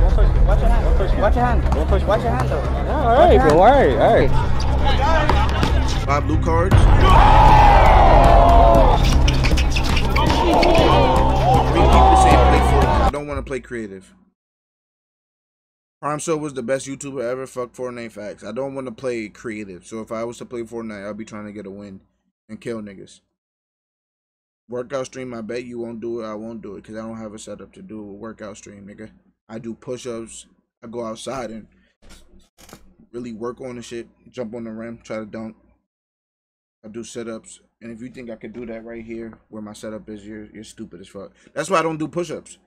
Watch your hand. Don't touch. Watch your hand. Watch your hand though. Yeah, all right, bro. All right, all right. Five blue cards. Fortnite. I don't want to play creative. Prime Soul was the best YouTuber ever. Fuck Fortnite facts. I don't want to play creative. So if I was to play Fortnite, I'd be trying to get a win and kill niggas. Workout stream, I bet you won't do it. I won't do it because I don't have a setup to do a workout stream, nigga. I do push ups. I go outside and really work on the shit. Jump on the rim, try to dunk. I do sit ups. And if you think I could do that right here where my setup is, you're you're stupid as fuck. That's why I don't do push ups.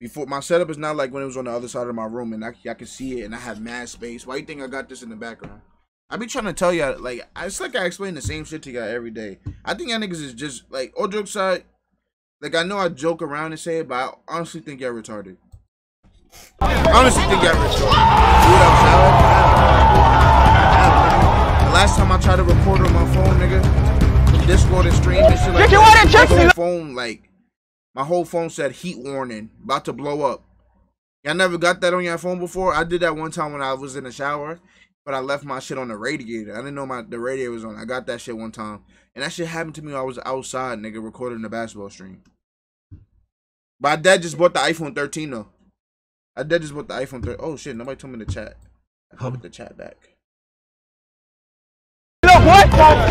Before my setup is not like when it was on the other side of my room and I, I can see it and I have mad space. Why you think I got this in the background? I be trying to tell y'all like it's like I explain the same shit to y'all every day. I think y'all niggas is just like all jokes aside. Like I know I joke around and say it, but I honestly think y'all retarded. I honestly think retarded. Do it outside. The last time I tried to record on my phone, nigga, Discord and stream and shit like that, my whole phone like my whole phone said heat warning, about to blow up. Y'all never got that on your phone before? I did that one time when I was in the shower, but I left my shit on the radiator. I didn't know my the radiator was on. I got that shit one time. And that shit happened to me I was outside, nigga, recording the basketball stream. My dad just bought the iPhone 13 though. My dad just bought the iPhone 13. Oh shit, nobody told me to chat. I put the chat back. Look, what? I'm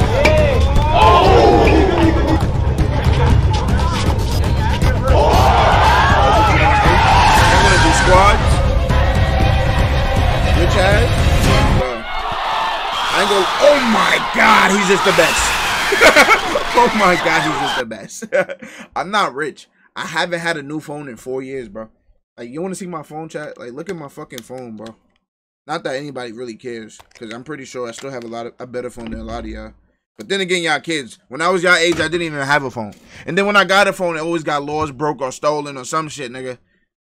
gonna do squads. Rich ass. I go. Oh my god, he's just the best. oh my god, he's just the best. I'm not rich. I haven't had a new phone in four years, bro. Like, you want to see my phone chat? Like, look at my fucking phone, bro. Not that anybody really cares, because I'm pretty sure I still have a lot of a better phone than a lot of y'all. But then again, y'all kids, when I was y'all age, I didn't even have a phone. And then when I got a phone, it always got lost, broke, or stolen, or some shit, nigga.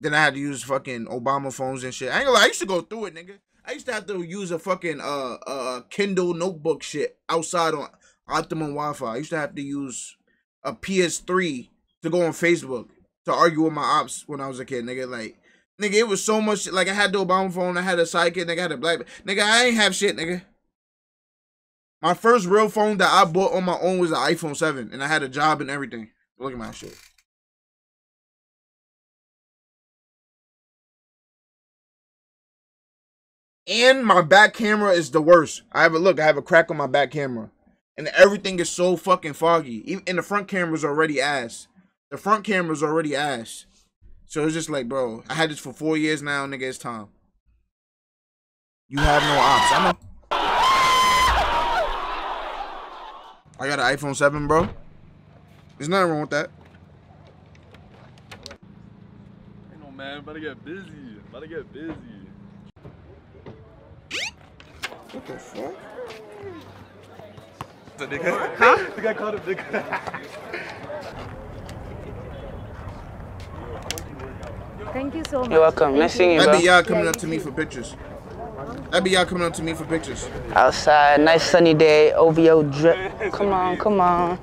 Then I had to use fucking Obama phones and shit. I ain't gonna lie, I used to go through it, nigga. I used to have to use a fucking uh uh Kindle notebook shit outside on Optimum Wi-Fi. I used to have to use a PS3 to go on Facebook to argue with my ops when I was a kid, nigga. Like, nigga, it was so much. Like, I had the Obama phone, I had a sidekick, nigga, I had a black. Nigga, I ain't have shit, nigga. My first real phone that I bought on my own was an iPhone 7, and I had a job and everything. Look at my shit. And my back camera is the worst. I have a look, I have a crack on my back camera. And everything is so fucking foggy. Even and the front camera's already ass. The front camera's already ass. So it's just like, bro, I had this for four years now, nigga. It's time. You have no ops. I know. I got an iPhone 7, bro. There's nothing wrong with that. Ain't no man, about to get busy. About to get busy. What the fuck? The nigga. Huh? the guy called him nigga. Thank you so much. You're welcome. Nice seeing you, That bro. be y'all coming up to me for pictures. That be y'all coming up to me for pictures. Outside, nice sunny day. OVO drip. Come on, come on.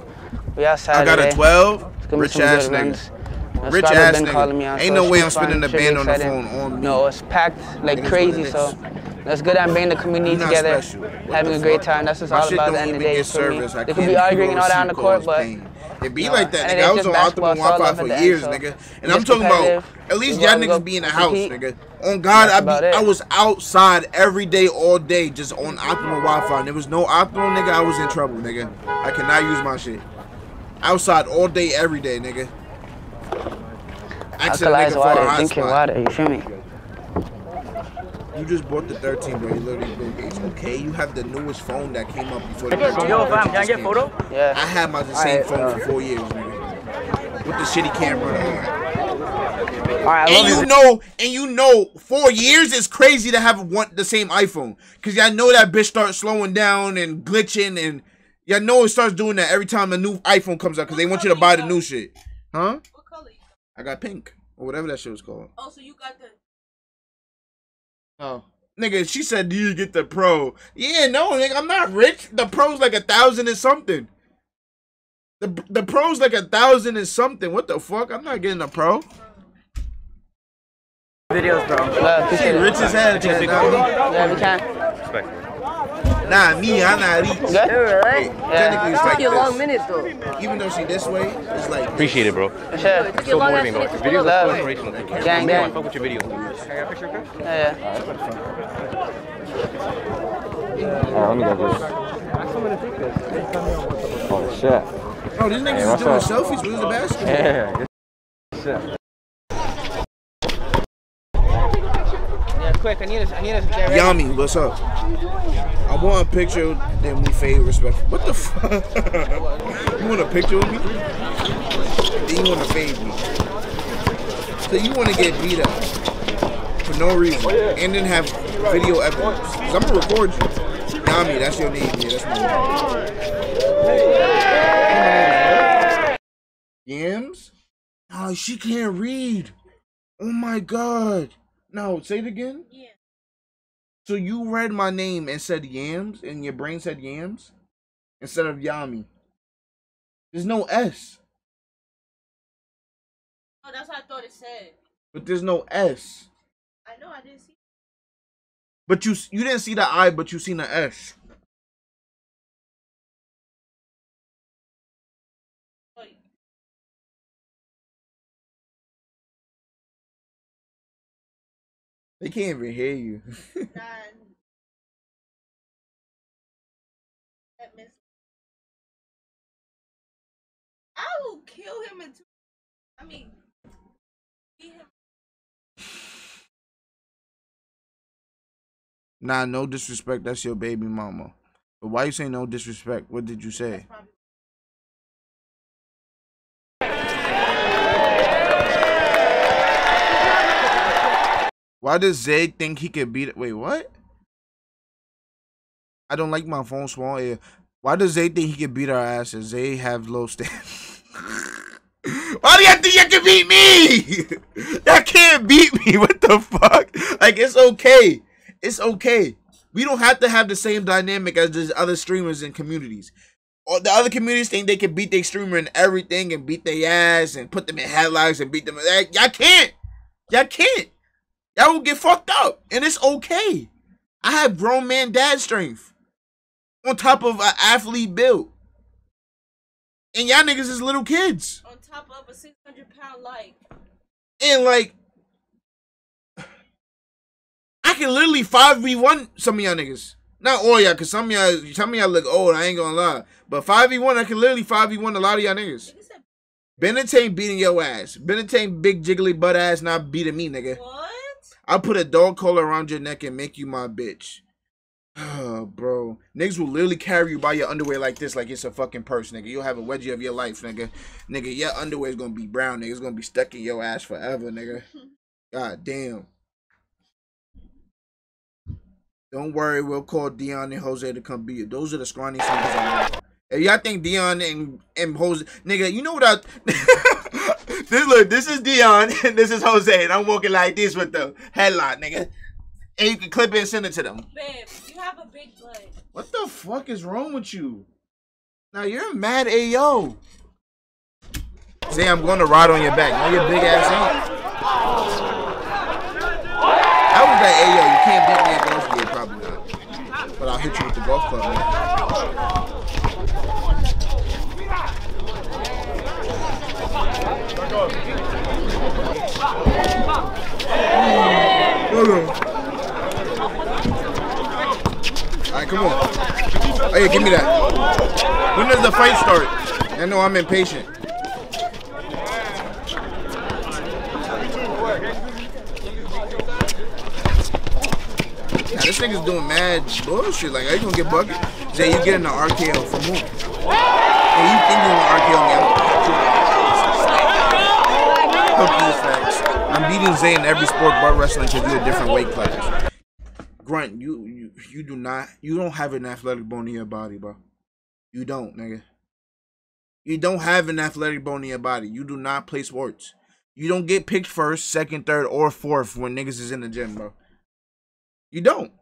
We outside I got a 12. It's gonna Rich ass good nigga. Rich ass been nigga. me out, Ain't so no way I'm fun, spending the should band on the phone on me. No, it's packed like It is crazy. So is. that's good. I'm bringing the community You not together, having a great time. That's what it's all about. At the end of the day, for me. service. I They could be arguing go all down the court, but pain. It be No, like that, nigga. I was on basketball, Optimum Wi-Fi for at the end, years, so nigga. And I'm talking about at least y'all niggas be in the compete. house, nigga. On God, I be it. I was outside every day, all day, just on Optimum Wi-Fi. And there was no Optimum, nigga. I was in trouble, nigga. I cannot use my shit. Outside all day, every day, nigga. Ask a nigga for a water, drink your hotspot. water. You feel me? You just bought the 13, bro. You literally Bill Gates. Okay, you have the newest phone that came up before the Yo, fam, just can I get came photo? Yeah. I had my the same phone uh, for four years, nigga. With the shitty camera. All right, I love And you you. know, and you know, four years is crazy to have one the same iPhone. Cause y'all know that bitch starts slowing down and glitching, and y'all know it starts doing that every time a new iPhone comes out. Cause they want you to buy the new shit, huh? What color you got? I got pink or whatever that shit was called. Oh, so you got the. Oh. Nigga, she said, do you get the pro? Yeah, no, nigga, I'm not rich. The pro's like a thousand and something. The the pro's like a thousand and something. What the fuck? I'm not getting a pro. Videos, bro. Love, appreciate it. Rich as hell, Yeah, we can. me. Nah, me, I'm not rich. Good? Hey, technically, it's like Take a long this. minute though. Even though she this way, it's like Appreciate it, bro. For sure. Take a long ass minute. Videos are so Love. inspirational. Gang, I gang. fuck with your videos. Yeah, yeah. Alright, let me go first. Oh shit. Oh, these niggas Hey, is doing up? selfies. Where's the basketball? Yeah. Shit. Quick. I need us. I need. Yami, what's up? I want a picture, then we fade respect. What the fuck? you want a picture with me? Then you want to fade me. So you want to get beat up for no reason and then have video evidence. Cause I'm gonna record you. Yami, that's your name. Yeah, that's my name. Yams? Oh, she can't read. Oh my god. No, say it again. Yeah. So you read my name and said yams, and your brain said yams instead of yami. There's no S, Oh, that's what I thought it said. but there's no S. I know I didn't see. But you you didn't see the I, but you seen the S. They can't even hear you. Nine. That miss. I will kill him in two. I mean, beat him. nah, no disrespect. That's your baby mama. But why you say no disrespect? What did you say? Probably. Why does Zai think he could beat it? Wait, what? I don't like my phone small. Why does Zai think he can beat our asses? Zai have low standards. Why do you think you can beat me? Y'all can't beat me. What the fuck? Like it's okay. It's okay. We don't have to have the same dynamic as the other streamers and communities. Or the other communities think they can beat their streamer and everything and beat their ass and put them in headlocks and beat them. Like, Y'all can't. Y'all can't. Y'all will get fucked up, and it's okay. I have grown man dad strength on top of an athlete build, and y'all niggas is little kids, On top of a 600 pound light. and like I can literally five v one some of y'all niggas. Not all y'all, cause some of y'all, some of y'all look old. I ain't gonna lie, but five v one, I can literally five v one a lot of y'all niggas. Benetane beating your ass. Benetane big jiggly butt ass not beating me, nigga. what? I'll put a dog collar around your neck and make you my bitch. Oh, bro. Niggas will literally carry you by your underwear like this, like it's a fucking purse, nigga. You'll have a wedgie of your life, nigga. Nigga, your underwear is gonna be brown, nigga. It's gonna be stuck in your ass forever, nigga. God damn. Don't worry, we'll call Dion and Jose to come beat you. Those are the scrawny niggas I. If y'all think Dion and, and Jose, nigga, you know what I. this look, this is Dion and this is Jose, and I'm walking like this with the headlock, nigga. And you can clip it and send it to them. Babe, you have a big butt. What the fuck is wrong with you? Now you're mad, ayo. Say I'm going to ride on your back. Know your big ass ain't. I was like, ayo, you can't beat me at golf. Yeah, probably not. But I'll hit you with the golf club, man. Hold. Alright, come on. Yeah, give me that. When does the fight start? I know I'm impatient. Now this nigga's doing mad bullshit. Like, how you gonna get bucket? Zai, you getting the RKO for more. Hey, you think you want RKO me? I'm Hook these facts. I'm beating Zai in every sport but wrestling because you're a different weight class. Grunt, you you you do not you don't have an athletic bone in your body, bro. You don't, nigga. You don't have an athletic bone in your body. You do not play sports. You don't get picked first, second, third, or fourth when niggas is in the gym, bro. You don't.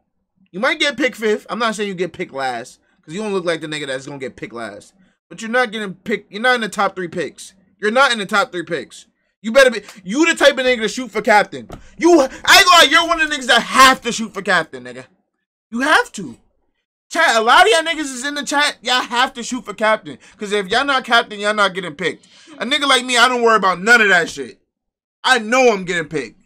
You might get picked fifth. I'm not saying you get picked last, because you don't look like the nigga that's gonna get picked last. But you're not getting picked. You're not in the top three picks. You're not in the top three picks. You better be. You the type of nigga to shoot for captain. You, I ain't gonna lie, you're one of the niggas that have to shoot for captain, nigga. You have to. Chat, a lot of y'all niggas is in the chat. Y'all have to shoot for captain. Cause if y'all not captain, y'all not getting picked. A nigga like me, I don't worry about none of that shit. I know I'm getting picked.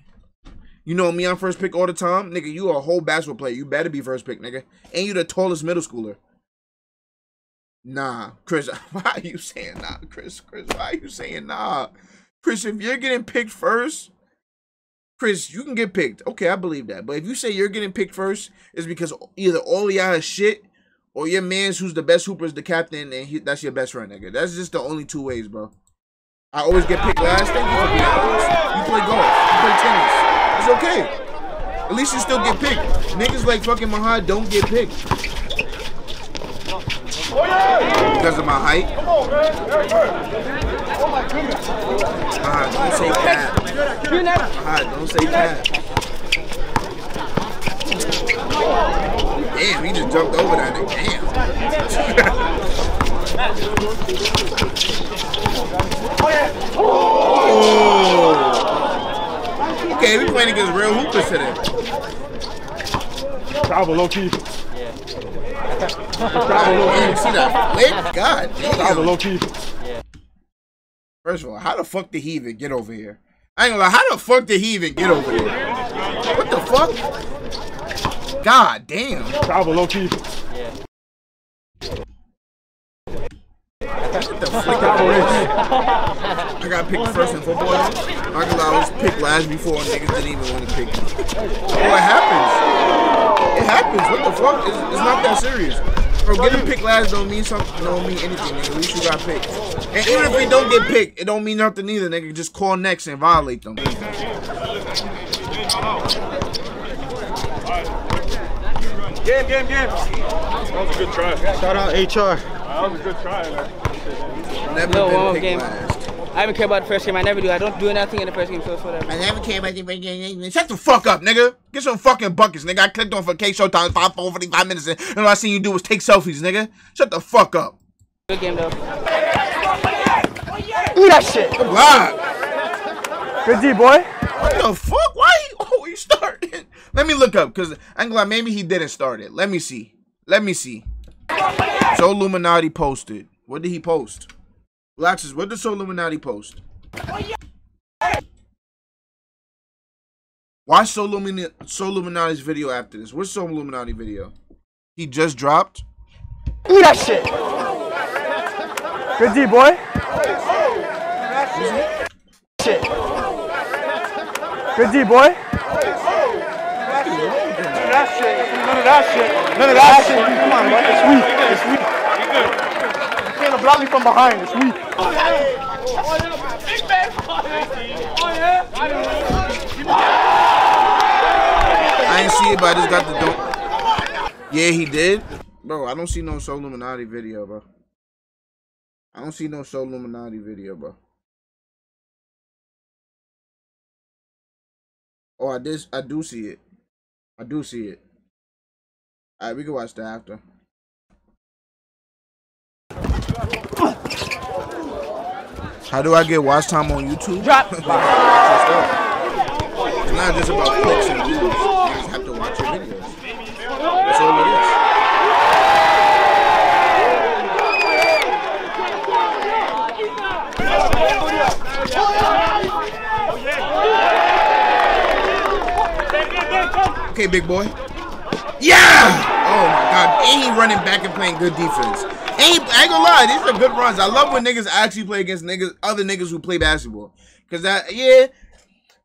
You know me, I'm first pick all the time. Nigga, you a whole basketball player. You better be first pick, nigga. And you the tallest middle schooler. Nah, Chris, why are you saying nah, Chris? Chris, why are you saying nah? Chris, if you're getting picked first, Chris, you can get picked. Okay, I believe that. But if you say you're getting picked first, it's because either all y'all is shit or your man's who's the best hooper is the captain and he, that's your best friend, nigga. That's just the only two ways, bro. I always get picked last. You. You play golf. You play tennis. It's okay. At least you still get picked. Niggas like fucking Mahad don't get picked. Because of my height. Ah, don't say cat. Ah, don't say cat. Damn, he just jumped over that nigga. Damn. oh. Okay, we playing against real hoopers today. Travel low key. You see that flick? God damn. low key. First of all, how the fuck did he even get over here? I ain't gonna lie, how the fuck did he even get over here? What the fuck? God damn. Travel low key. What the flick I got picked first in football. I cause I was picked last before niggas didn't even want to pick me. What happens. It happens. What the fuck? It's, it's not that serious. Bro, getting picked last don't mean something. Don't mean anything. Nigga. At least you got picked. And even if we don't get picked, it don't mean nothing either. Nigga, just call next and violate them. Game, game, game. That was a good try. Shout out HR. That was a good try, man. Never No, been warm-up picked game. last. I haven't cared about the first game. I never do. I don't do nothing in the first game, so it's whatever. I never came about the Shut the fuck up, nigga. Get some fucking buckets, nigga. I clicked on for K Showtime five, four, 45 minutes and and all I seen you do was take selfies, nigga. Shut the fuck up. Good game though. Ooh, that shit. Block. Good D, boy. What the fuck? Why? He, oh, he started. Let me look up, cause I'm glad maybe he didn't start it. Let me see. Let me see. So Illuminati posted. What did he post? Laxus, what does So Illuminati post? Watch So Illumina- Illuminati's video after this. What's So Illuminati video? He just dropped. Ooh, that shit. Good D, boy. Shit. Good D, boy. That shit. None of that shit. None of that shit. Come on, bro. It's weak. It's weak. Can't from behind. It's weak. I ain't see it, but I just got the don't. Yeah, he did. Bro, I don't see no So Illuminati video, bro. I don't see no So Illuminati video, bro. Oh, I did. I do see it. I do see it. All right, we can watch that after. How do I get watch time on YouTube? Drop. it's not just about clicks and views. You just have to watch your videos. That's all it is. Okay, big boy. Yeah! Oh my god. And he running back and playing good defense. I ain't gonna lie, these are good runs. I love when niggas actually play against niggas, other niggas who play basketball. Cause that, yeah,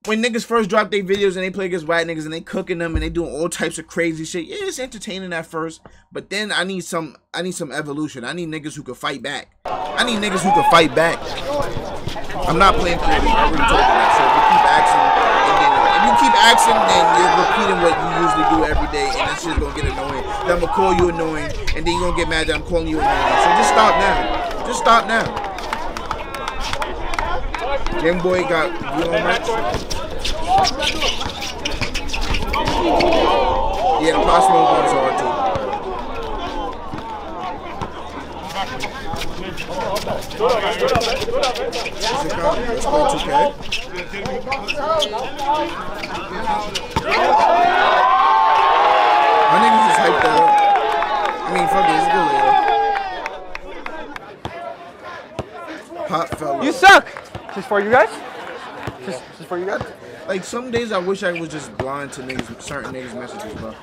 when niggas first drop their videos and they play against white niggas and they cooking them and they doing all types of crazy shit, yeah, it's entertaining at first. But then I need some, I need some evolution. I need niggas who can fight back. I need niggas who can fight back. I'm not playing creative. I already told you that. So if you keep asking, then if you keep asking, then you're repeating what you usually do every day, and that shit's gonna get annoying. Then I'm gonna call you annoying, and then you're gonna get mad that I'm calling you annoying. So just stop now. Just stop now. Game Boy got you on match. Yeah, the possible ones are too. Let's play 2K. My niggas just hyped that up. I mean, fuck it, it's good later. Pop fella. You suck. Just for you guys. Just, just for you guys. Like some days I wish I was just blind to niggas, certain niggas' messages, bro.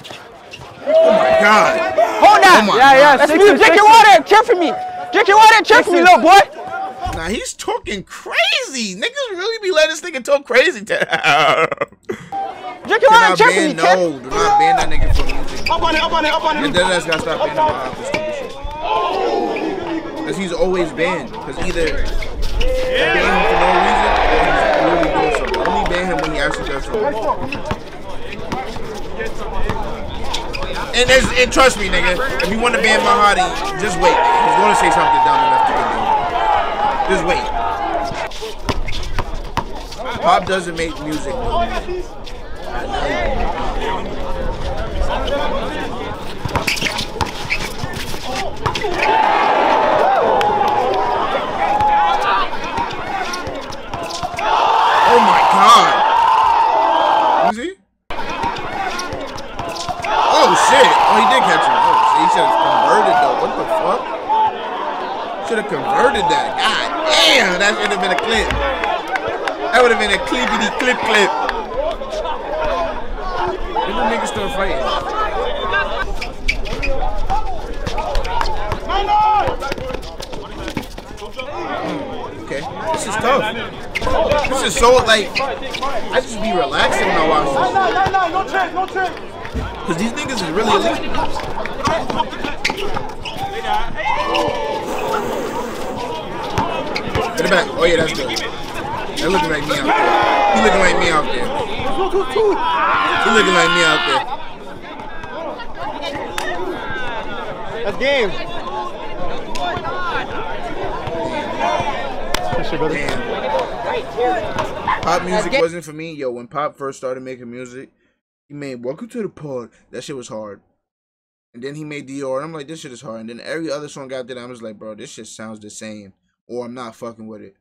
Oh my god. Hold on. Oh my Yeah, yeah. That's six me. and Drink six your and- water. Cheer for me. Drink your water. Cheer for me, little boy. Nah, he's talking crazy. Niggas really be letting this nigga talk crazy to Drink your water. Cannot Cheer for me, ban, kid. no, do not ban that nigga from music. Up on it, up on it, up on it. Your it. dead ass gotta stop banning him out for stupid shit. Cause he's always banned. Cause either they ban him for no reason or he's really doing something. Only ban him when he actually does something. And, there's, and trust me, nigga, if you want to ban Mahadi, just wait. He's gonna say something dumb enough to get banned. Just wait. Pop doesn't make music. Oh my god! Let me see. Oh shit! Oh, he did catch him. Oh, shit. he should have converted though. What the fuck? Should have converted that. God damn! That should have been a clip. That would have been a clippity clip clip. The niggas still fighting? Okay, this is tough. This is so like I just be relaxing when I watch this. No, no, no, no trick, no trick. Cause these niggas is really elite. To the back. Oh yeah, that's good. They looking like me out there. He looking like me out there. He looking like me out there. That's game. Damn. Pop music wasn't for me. Yo, when Pop first started making music, he made Welcome to the Pod. That shit was hard. And then he made Dior. And I'm like, this shit is hard. And then every other song after that, I was like, bro, this shit sounds the same. Or I'm not fucking with it.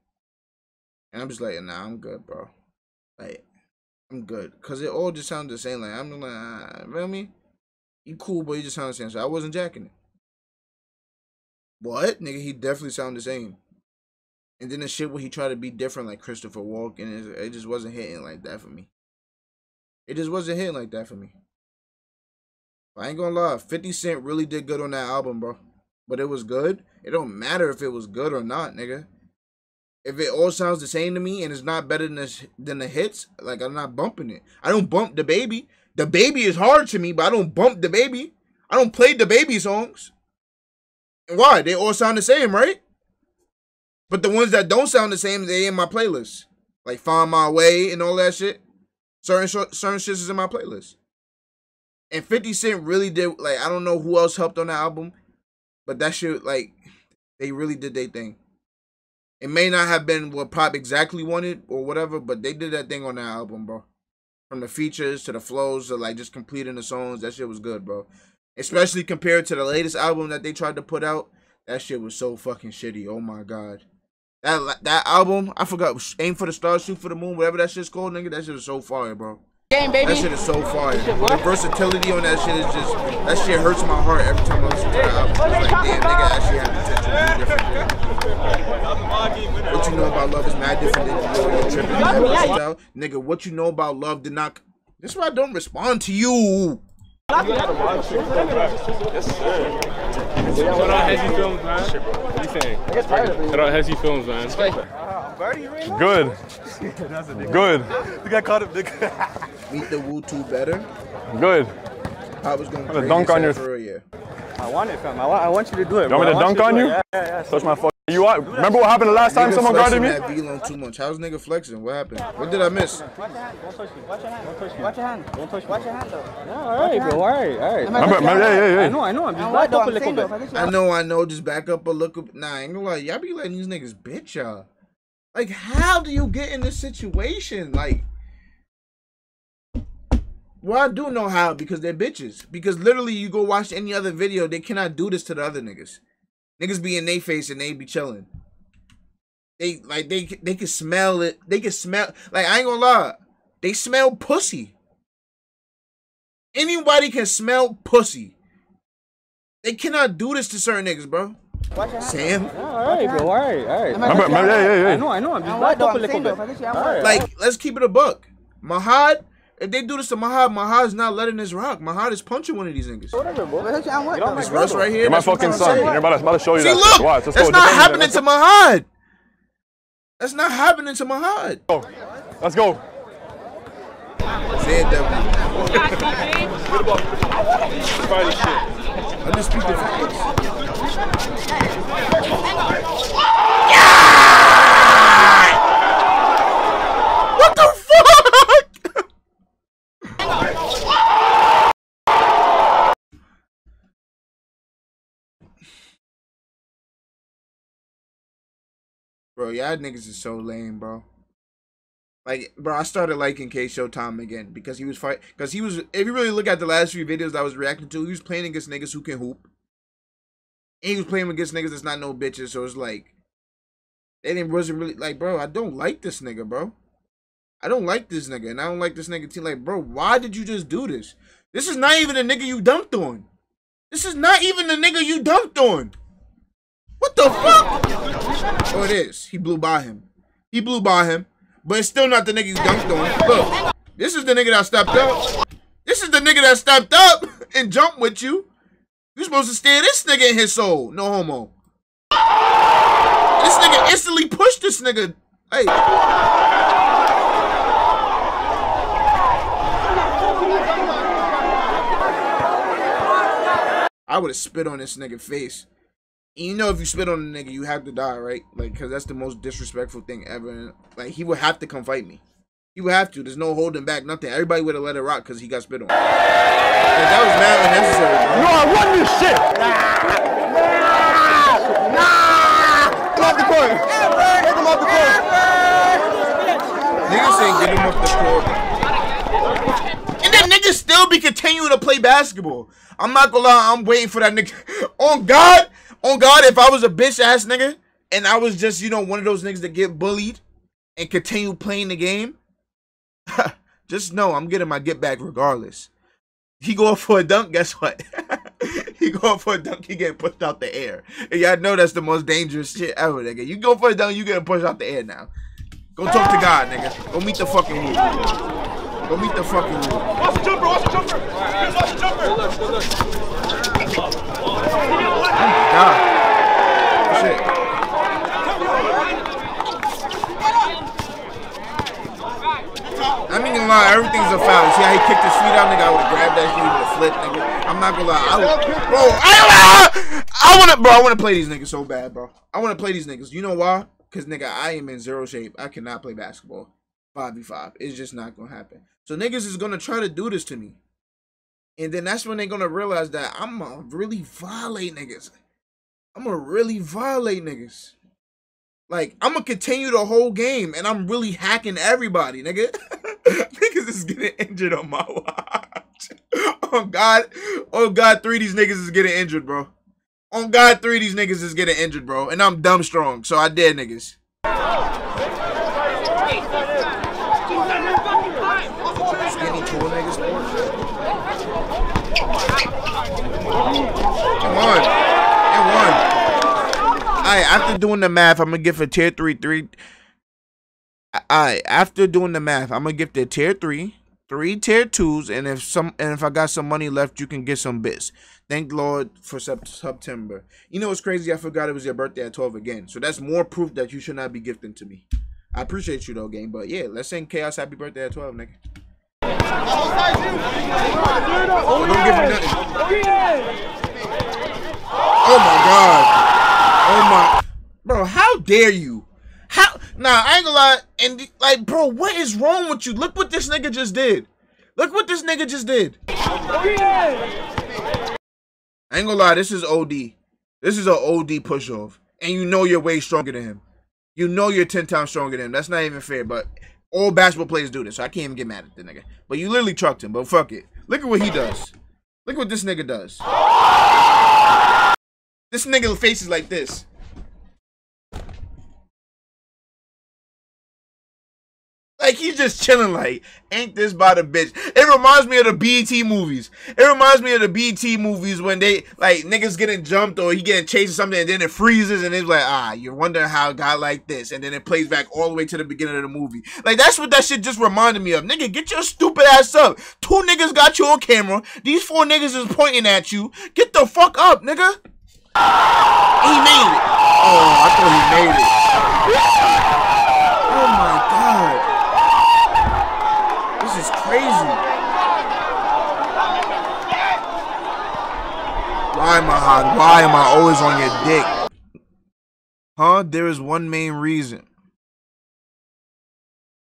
And I'm just like, nah, I'm good, bro. Like, I'm good. Cause it all just sounds the same. Like, I'm like, ah, feel me? You cool, but you just sound the same. So I wasn't jacking it. What? Nigga, he definitely sound the same. And then the shit where he tried to be different like Christopher Walking, it just wasn't hitting like that for me. It just wasn't hitting like that for me. I ain't gonna lie, 50 Cent really did good on that album, bro. But it was good. It don't matter if it was good or not, nigga. If it all sounds the same to me and it's not better than the, than the hits, like I'm not bumping it. I don't bump the baby. The baby is hard to me, but I don't bump the baby. I don't play the baby songs. And why? They all sound the same, right? But the ones that don't sound the same, they in my playlist. Like Find My Way and all that shit. Certain certain shit is in my playlist. And 50 Cent really did like I don't know who else helped on that album, but that shit like they really did their thing. It may not have been what Pop exactly wanted or whatever, but they did that thing on that album, bro. From the features to the flows to like just completing the songs, that shit was good, bro. Especially compared to the latest album that they tried to put out, that shit was so fucking shitty. Oh my god. That that album, I forgot. Aim for the stars, shoot for the moon, whatever that shit's called, nigga. That shit is so fire, bro. Game, baby. That shit is so fire. The versatility on that shit is just that shit hurts my heart every time I listen to that album. It's like, damn, nigga actually had potential to be different. What you know about love is mad different than you know you're tripping. Mad versatile. Nigga, what you know about love did not. This is why I don't respond to you. Yes, sir. Shout out Hezzy Films, man. What you saying? Shout out Hezzy Films, man. Good. Good. The got caught up, The Meet the Woo 2 better. Good. I was going to dunk on said your- for real, yeah. I want it, fam. I want, I want you to do it. You want me to dunk you on you? it. Yeah, yeah, yeah. Touch my fuck. You what? Remember what happened the last time Nigga someone guarded flexing me? that V-Lone too much. How's nigga flexing? What happened? What did I miss? Watch your hand. Don't touch me. Watch your hand. Don't touch me. Watch your hand. Don't touch me. Watch your hand, though. Yeah, All right, bro. All right, all right. Remember, remember, yeah, yeah, I know, I know. I'm just back up a? I'm little bit. I get you I out- know, I know. Just back up a look. Up. Nah, I ain't gonna lie. Y'all be letting these niggas bitch y'all. Like, how do you get in this situation? Like, well, I do know how because they're bitches. Because literally, you go watch any other video, they cannot do this to the other niggas. Niggas be in they face and they be chilling. They like they they can smell it. They can smell like I ain't gonna lie. They smell pussy. Anybody can smell pussy. They cannot do this to certain niggas, bro. Sam, All right, bro. All right, all right. Remember, remember, yeah, yeah, yeah. I know, I know. I'm just I'm back up a little bit. though, if I get you, I'm All what? right. like let's keep it a buck. Mahad, if they do this to Mahad, Mahad's not letting this rock. Mahad is punching one of these niggas. Whatever, bro. But what, Get on though? my This Russ right here. You're my fucking I'm son. saying. You're about to, about to show you See, that. look, shit. Watch, let's that's go. not happening let's to Mahad. That's not happening to Mahad. go. Let's go. Said that Fight this shit. undisputed facts. What the fuck? Bro, y'all niggas is so lame, bro. Like, bro, I started liking K Showtime again because he was fight. Because he was, if you really look at the last few videos I was reacting to, he was playing against niggas who can hoop. And he was playing against niggas that's not no bitches. So it's like, they didn't wasn't really like, bro. I don't like this nigga, bro. I don't like this nigga, and I don't like this nigga team. Like, bro, why did you just do this? This is not even the nigga you dumped on. This is not even the nigga you dumped on. What the fuck? Oh, it is. He blew by him. He blew by him, but it's still not the nigga you dumped on. Look, this is the nigga that stepped up. This is the nigga that stepped up and jumped with you. You supposed to stare this nigga in his soul. No homo. This nigga instantly pushed this nigga. Hey. I would have spit on this nigga face. You know, if you spit on a nigga, you have to die, right? Like, cause that's the most disrespectful thing ever. Like, he would have to come fight me. He would have to. There's no holding back, nothing. Everybody would have let it rock because he got spit on. Like, that was mad unnecessary, bro. No, I won this shit. Get him off the court. Get him off the court. Niggas saying get him off the court. Still be continuing to play basketball. I'm not gonna lie, I'm waiting for that nigga. On God, on God, if I was a bitch ass nigga and I was just, you know, one of those niggas that get bullied and continue playing the game, just know I'm getting my get back regardless. He going for a dunk, guess what? he going for a dunk, he getting pushed out the air. And y'all know that's the most dangerous shit ever, nigga. You go for a dunk, you getting pushed out the air now. Go talk to God, nigga. Go meet the fucking woo. Go meet the fucking woo. Watch the jumper. Watch the jumper. Chris, watch the jumper. God. Shit. I mean, gonna lie, everything's a foul. See how he kicked his feet out, nigga? I would have grabbed that shit with a flip, nigga. I'm not gonna lie. I would, bro, I, I wanna, bro, I wanna play these niggas so bad, bro. I wanna play these niggas. You know why? Cause nigga, I am in zero shape. I cannot play basketball. 5v5. It's just not gonna happen. So niggas is gonna try to do this to me. And then that's when they're gonna realize that I'm gonna really violate niggas. I'm gonna really violate niggas. Like, I'm gonna continue the whole game and I'm really hacking everybody, nigga. niggas is getting injured on my watch. oh God. Oh God, three these niggas is getting injured, bro. On God, three these niggas is getting injured, bro. And I'm dumb strong, so I dare niggas. Skinny tall niggas sport. Come on. And one. Alright, after doing the math, I'm gonna give a tier three three. Alright, after doing the math, I'm gonna give the tier three, three tier twos, and if some and if I got some money left, you can get some bits. Thank Lord for September. You know what's crazy? I forgot it was your birthday at 12 again. So that's more proof that you should not be gifting to me. I appreciate you though, game. But yeah, let's sing Chaos Happy Birthday at 12, nigga. Oh, don't give me nothing. Oh my god. Oh my Bro, how dare you? How nah, I ain't gonna lie. And like, bro, what is wrong with you? Look what this nigga just did. Look what this nigga just did. I ain't gonna lie, this is OD. This is an OD push off. And you know you're way stronger than him. You know you're 10 times stronger than him. That's not even fair, but all basketball players do this, so I can't even get mad at the nigga. But you literally trucked him, but fuck it. Look at what he does. Look what this nigga does. This nigga face is like this. Like he's just chilling. Like, ain't this about a bitch? It reminds me of the BET movies. It reminds me of the BET movies when they like niggas getting jumped or he getting chased or something, and then it freezes, and it's like, ah, you're wondering how it got like this, and then it plays back all the way to the beginning of the movie. Like that's what that shit just reminded me of. Nigga, get your stupid ass up. Two niggas got you on camera. These four niggas is pointing at you. Get the fuck up, nigga. He made it. Oh, I thought he made it. Oh my god. This is crazy. Why am I? Why am I always on your dick? Huh? There is one main reason.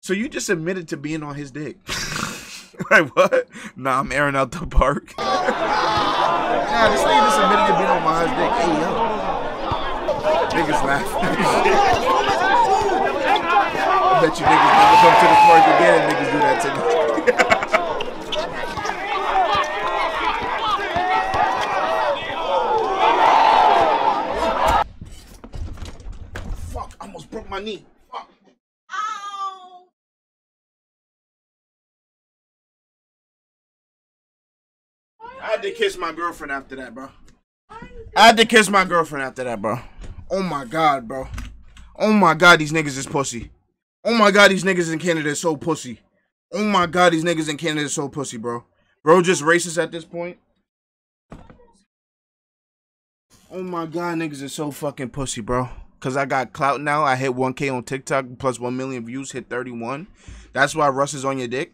So you just admitted to being on his dick. like what? Nah, I'm airing out the park. nah, this nigga just admitted to being on my dick. Hey yo. Niggas laughing. I bet you niggas never come to the park again niggas do that to me. To kiss my girlfriend after that, bro. I had to kiss my girlfriend after that, bro. Oh my god, bro. Oh my god, these niggas is pussy. Oh my god, these niggas in Canada is so pussy. Oh my god, these niggas in Canada is so pussy, bro. Bro, just racist at this point. Oh my god, niggas is so fucking pussy, bro. Cause I got clout now. I hit 1K on TikTok plus 1 million views, hit 31. That's why Russ is on your dick.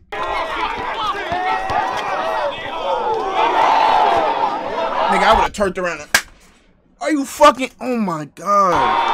Nigga, I would have turned around. Are you fucking? Oh my god.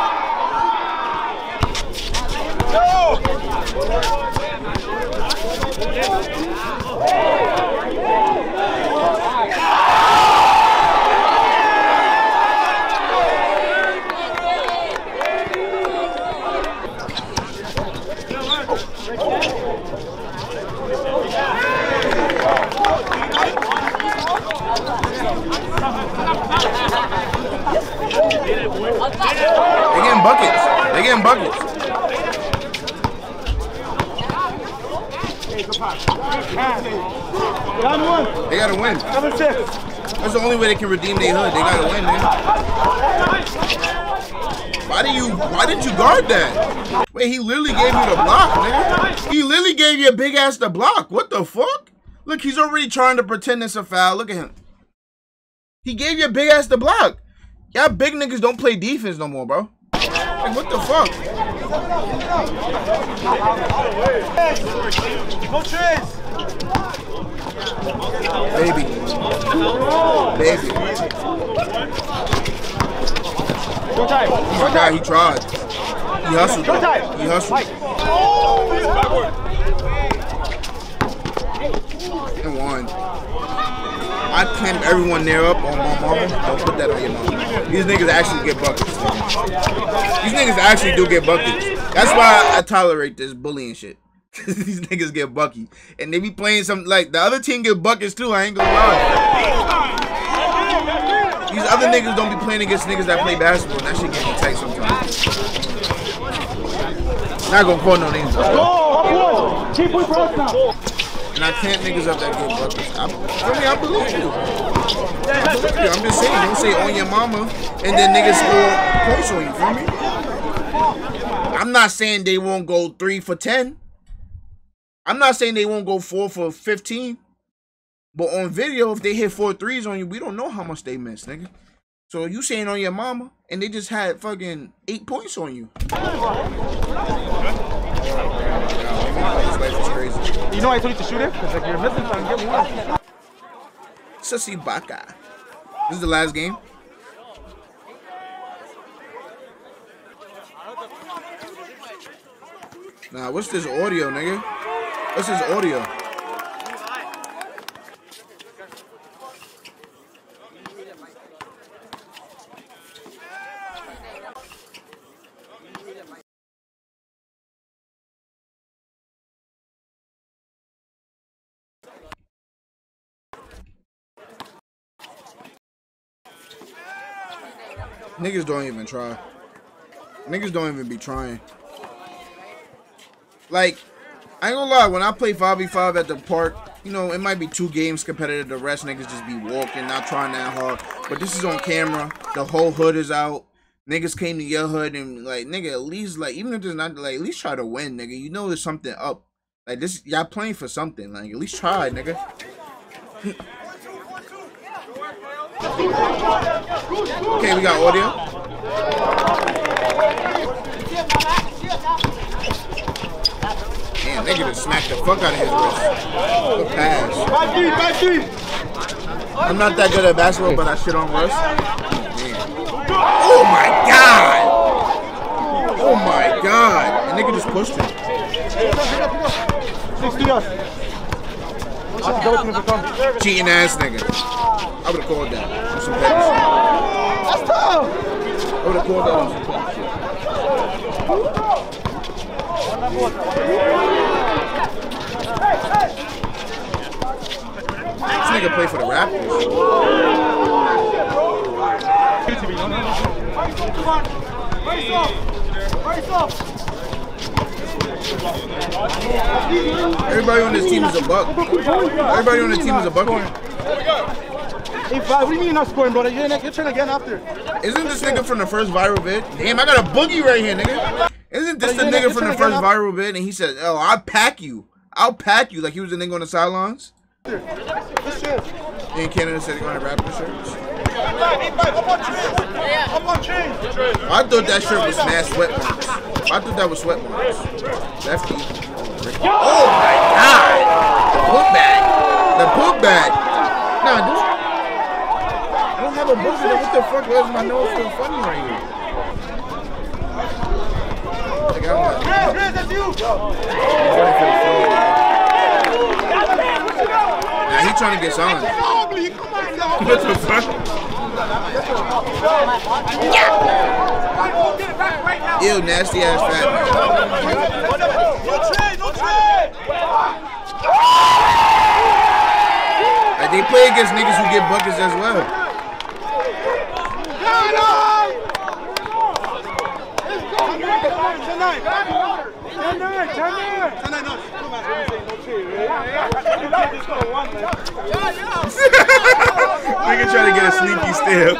They getting buckets. They getting buckets. They gotta win. That's the only way they can redeem their hood. They gotta win, man. Why did you? Why did you guard that? Wait, he literally gave you the block, nigga. He literally gave you a big ass the block. What the fuck? Look, he's already trying to pretend it's a foul. Look at him. He gave you a big ass the block. Y'all big niggas don't play defense no more, bro. Like, what the fuck? Baby. Baby. Oh my god, he tried. He hustled. though. He hustled. Oh, And one. I clamp everyone there up on my mama. Don't put that on your mama. These niggas actually get buckets. These niggas actually do get buckets. That's why I tolerate this bullying shit. Cause these niggas get bucky. And they be playing some like the other team get buckets too, I ain't gonna lie. These other niggas don't be playing against niggas that play basketball. That shit get me tight sometimes. Not gonna call no names. And I can't niggas up that get buckets. I, mean, I believe you. I believe you. I'm just saying, don't say on your mama and then niggas score points on you. Feel me? I'm not saying they won't go three for ten. I'm not saying they won't go four for fifteen. But on video, if they hit four threes on you, we don't know how much they missed, nigga. So you saying on your mama, and they just had fucking eight points on you. This life is crazy. You know I told you to shoot it? Because like, you're missing something. Get one. Sussy Baka. This is the last game. Nah, what's this audio, nigga? What's this audio? Niggas don't even try. Niggas don't even be trying. Like, I ain't gonna lie, when I play 5v5 at the park, you know, it might be two games competitive. The rest niggas just be walking, not trying that hard. But this is on camera. The whole hood is out. Niggas came to your hood and like, nigga, at least like, even if there's not like, at least try to win, nigga. You know there's something up. Like this, y'all playing for something. Like at least try, nigga. okay, we got audio. Damn, nigga just smacked the fuck out of his wrist. Good pass. I'm not that good at basketball, but I shit on Russ. Oh my god! Oh my god! And nigga just pushed him. Cheating ass nigga. I would have called that on some petty. That's tough. I would have called that on some petty shit. This nigga play for the Raptors. Everybody on this team is a buck. Everybody on the team is a bucket. Hey, Five, what do you mean you're not scoring, brother? You're, you're trying again after. Isn't this nigga from the first viral vid? Damn, I got a boogie right here, nigga. Isn't this the But nigga from the first viral vid? And he said, "Oh, I'll pack you. I'll pack you." Like he was the nigga on the sidelines. This. In Canada said he gonna rap the shirts. Up on chain. I thought that shirt was mad sweat marks. I thought that was sweat marks. Lefty. Oh my god! The putback. The putback. Nah, dude. I don't have a boogie. What the fuck? Where's my nose feel funny right here? Nigga, Chris, Chris, that's you. Nah, he trying to get signed. Come on now. What the fuck? Ew, nasty ass fat. Like they play against niggas who get buckets as well. Tonight. Tonight, tonight. Tonight, no. Come on, let me say no trade, right? You can't just go one, man. Nigga trying to get a sneaky steal.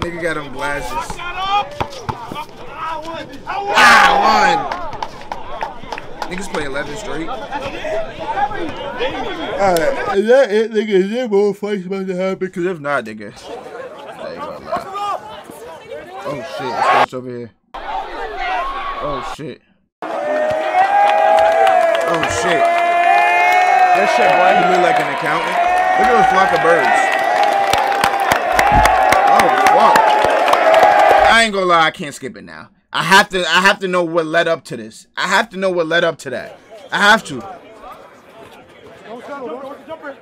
Nigga got them glasses. Ah, one. Niggas play 11 straight. Alright, is that it, nigga? Is there more fights about to happen? Because if not, nigga. I ain't gonna lie. Oh shit, it starts over here. Oh shit. Shit. That shit, boy. You look like an accountant. Look at those flock of birds. Oh fuck. I ain't gonna lie, I can't skip it now. I have to I have to know what led up to this. I have to know what led up to that. I have to. Don't settle, don't don't jumper.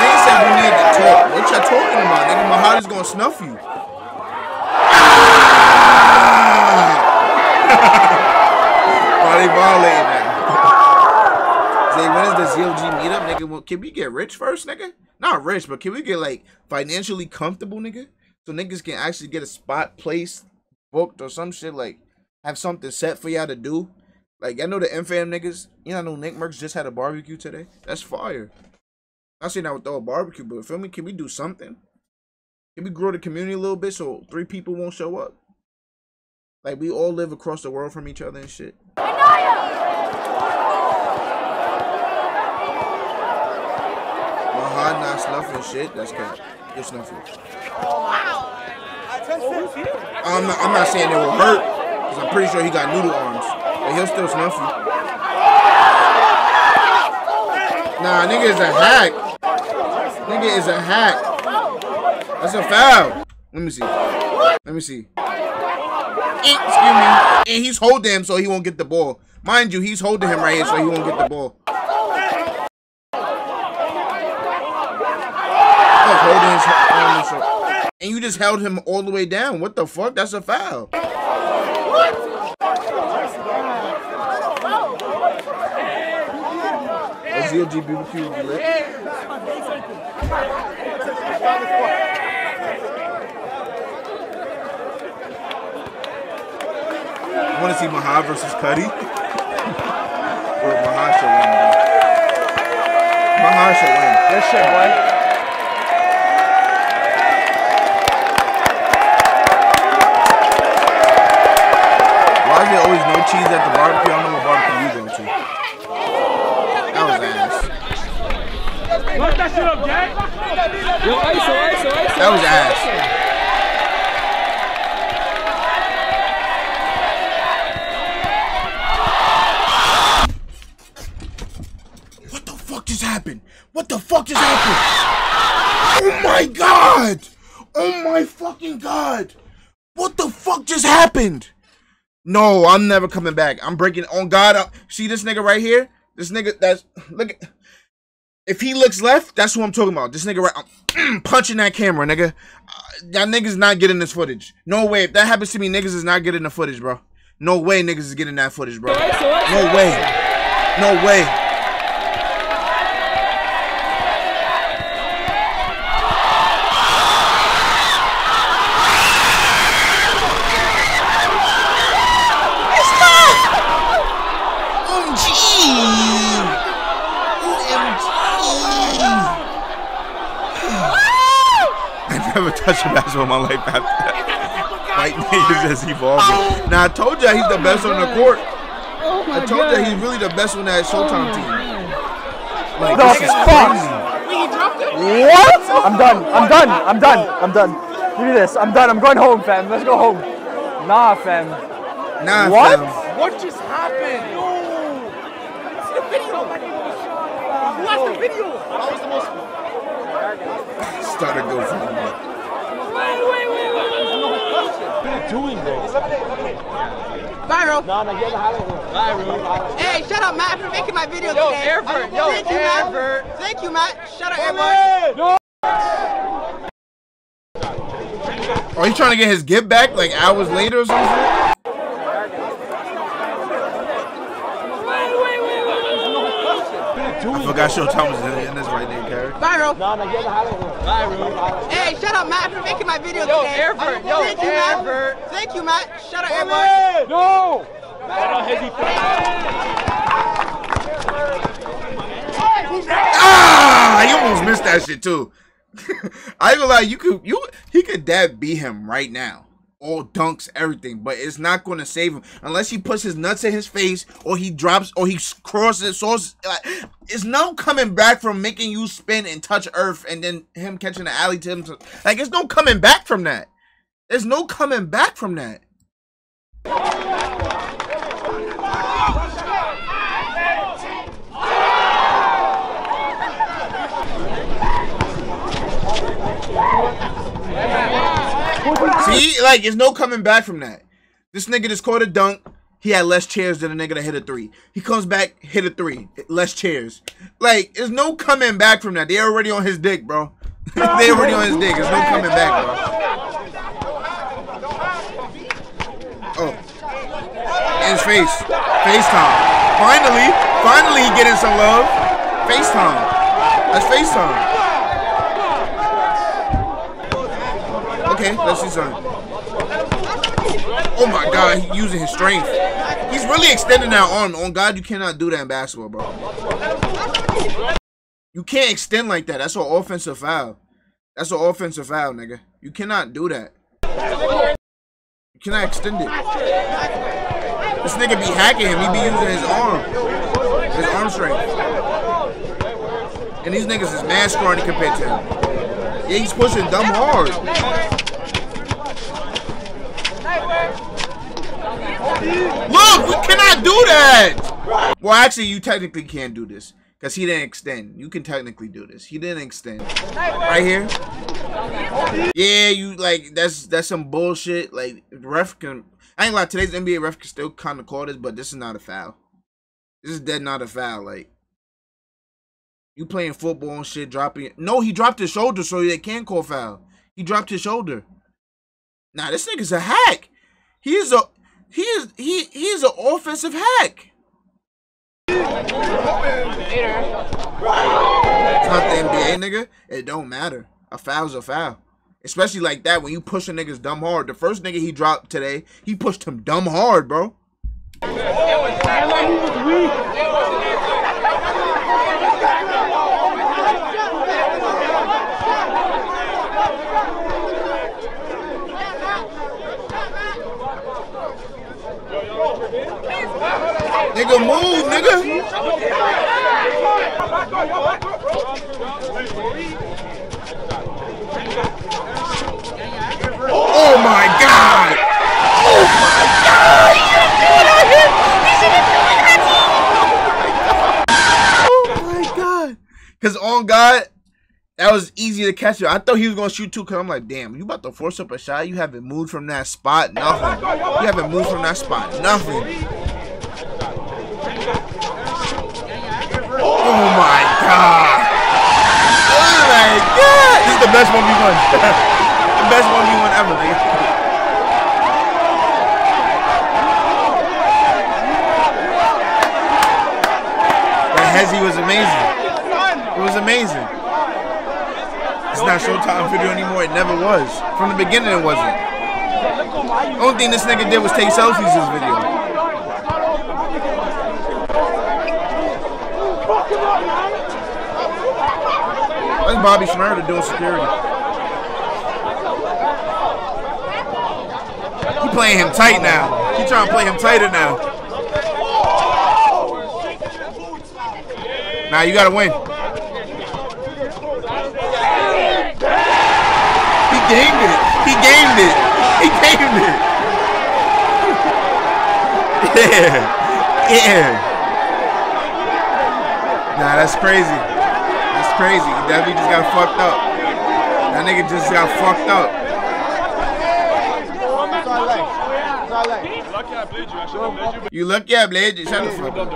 Nigga said we need to talk. What y'all talking about? Mahadi's gonna snuff you. Probably violating that. When is the ZLG meetup, nigga? Well, can we get rich first, nigga? Not rich, but can we get like financially comfortable, nigga? So niggas can actually get a spot placed, booked, or some shit like have something set for y'all to do. Like I know the MFAM niggas. You know, I know Nick Mercs just had a barbecue today. That's fire. I saying I would throw a barbecue, but feel me? Can we do something? Can we grow the community a little bit so three people won't show up? Like we all live across the world from each other and shit. Mahad not snuffing shit. That's good. You're snuffing. I'm not. I'm not saying it will hurt, cause I'm pretty sure he got noodle arms, but he'll still snuff you. Nah, nigga is a hack. Nigga is a hack. That's a foul. Let me see. Let me see. Excuse me. And he's holding him so he won't get the ball. Mind you, he's holding him right here so he won't get the ball. And you just held him all the way down. What the fuck? That's a foul. ZOG BBQ lit. I want to see Maha versus Cuddy. or Maha should win. bro. Maha should win. Good shit, boy. Why is there always no cheese at the barbecue? I don't know what barbecue you go to. That was ass. Watch that shit up, Jack. That was ass. My god! Oh my fucking god! What the fuck just happened? No, I'm never coming back. I'm breaking on God. uh, see this nigga right here? This nigga that's look at if he looks left, that's who I'm talking about. This nigga right I'm punching that camera, nigga. Uh, that nigga's not getting this footage. No way. If that happens to me, niggas is not getting the footage, bro. No way niggas is getting that footage, bro. No way. No way. I never touched a basketball in my life after that. White niggas just evolving. Now I told you he's the best on the court. I told you he's really the best on that Showtime team. Like The this is fuck? crazy. What? I'm done. I'm done. I'm done. I'm done. Give me this. I'm done. I'm going home, fam. Let's go home. Nah, fam. Nah, What? fam. What just happened? No. See the video. Watch the video. That was the most. Started go for him. Viral. Hey, shut up, Matt, for making my video yo, today. Airford, yo, Thank you, Matt. Thank you, Matt. Shut up, Airford. Oh, he trying to get his gift back like hours later or something? I forgot Showtime was in, in this right there, Carrie. Viral. Hey, shut up, Matt, for making my video today. Airford, yo, Thank you, Matt. Thank you, Matt. Shut up, Airford. Ah, You almost missed that shit too. I ain't gonna lie, you could you he could dab beat him right now. All dunks, everything, but it's not gonna save him unless he puts his nuts in his face or he drops or he crosses. So it's no coming back from making you spin and touch earth and then him catching the alley to him. Like it's no coming back from that. There's no coming back from that. See, like, there's no coming back from that. This nigga just caught a dunk. He had less chairs than a nigga that hit a three. He comes back, hit a three, less chairs. Like, there's no coming back from that. They already on his dick, bro. they already on his dick. There's no coming back, bro. Oh, in his face, FaceTime. Finally, finally, he getting some love. FaceTime. That's FaceTime. Okay, let's see something. Oh my god, he using his strength. He's really extending that arm. On God, you cannot do that in basketball, bro. You can't extend like that. That's an offensive foul. That's an offensive foul, nigga. You cannot do that. You cannot extend it. This nigga be hacking him. He be using his arm. His arm strength. And these niggas is mad scrawny compared to him. Yeah, he's pushing dumb hard. Look, we cannot do that. Well, actually, you technically can't do this because he didn't extend. You can technically do this. He didn't extend. Right here. Yeah, you like that's that's some bullshit. Like ref can. I ain't like today's NBA ref can still kind of call this, but this is not a foul. This is dead not a foul. Like you playing football and shit, dropping. No, he dropped his shoulder, so they can't call foul. He dropped his shoulder. Nah, this nigga's a hack. He is a he is he he is an offensive hack. Not the NBA, nigga. It don't matter. A foul's a foul. Especially like that when you push a niggas dumb hard. The first nigga he dropped today, he pushed him dumb hard, bro. Nigga, move, nigga. Oh my god! Oh my god! Oh my god! Cause on God, that was easy to catch you. I thought he was gonna shoot too. Cause I'm like, damn, you about to force up a shot? You haven't moved from that spot. Nothing. You haven't moved from that spot. Nothing. Oh my god! Oh my god! This is the best one we won. the best one we won ever, nigga. That Hezzy was amazing. It was amazing. It's not Showtime video anymore. It never was. From the beginning, it wasn't. The only thing this nigga did was take selfies in this video. Bobby Schneider doing security? He playing him tight now. He trying to play him tighter now. Nah, you gotta win. He gamed it. He gamed it. He gamed it. Yeah. Yeah. Nah, that's crazy. Crazy. He definitely just got fucked up. That nigga just got fucked up. You lucky I played you. Shut the fuck up.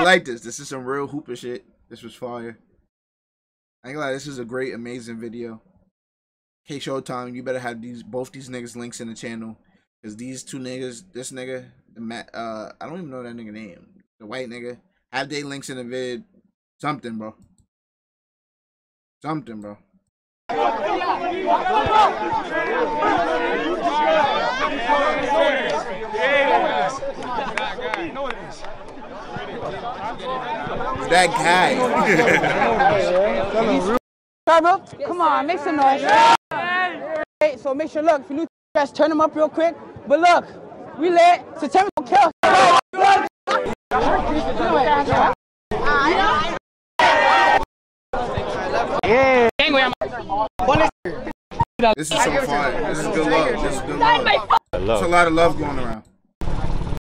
I like this. This is some real hooper shit. This was fire. I ain't gonna lie, this is a great, amazing video. Hey Showtime, you better have these both these niggas links in the channel. Cause these two niggas, this nigga, the ma uh I don't even know that nigga name. The white nigga. Have they links in the vid. Something, bro. Something, bro. That guy. Come on, make some noise. Hey, so make sure, look, if you new guys turn them up real quick. But look, we lit. September will kill. Yeah. This is some fire. This is good love. This is good love. There's a lot of love going around.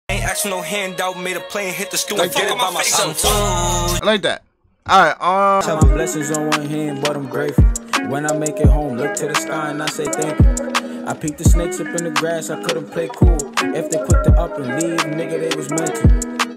Ain't asking no handout, made a play and hit the stool Like get it by myself. I like that. Alright, um Count my blessings on one hand, but I'm grateful. When I make it home, look to the sky and I say thank you. I peeked the snakes up in the grass, I couldn't play cool. If they quit the up and leave, nigga, they was meant to.